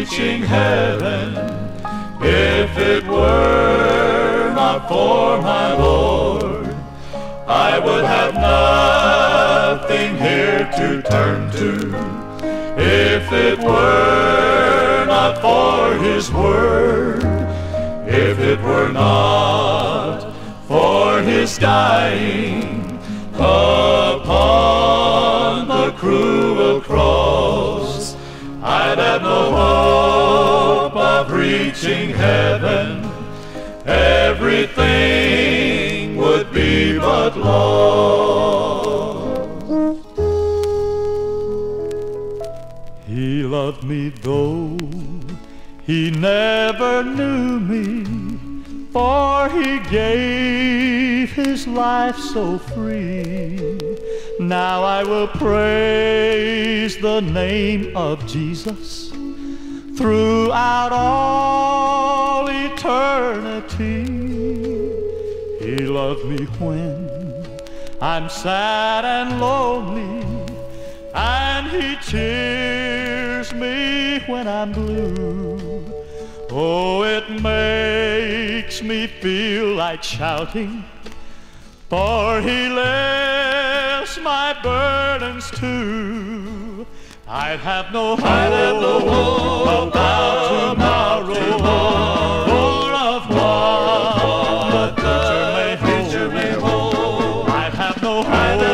reaching heaven. If it were not for my Lord, I would have nothing here to turn to. If it were not for His word, if it were not for His dying upon the cruel cross, Have no hope of reaching heaven. Everything would be but lost. He loved me though he never knew me, for he gave his life so free. Now I will praise the name of Jesus throughout all eternity. He loved me when I'm sad and lonely, and he cheers me when I'm blue. Oh, it makes me feel like shouting, for he lifts my burdens too. I'd have no hope, have no about, about tomorrow, tomorrow, for of what the future may hold. I'd have no hope.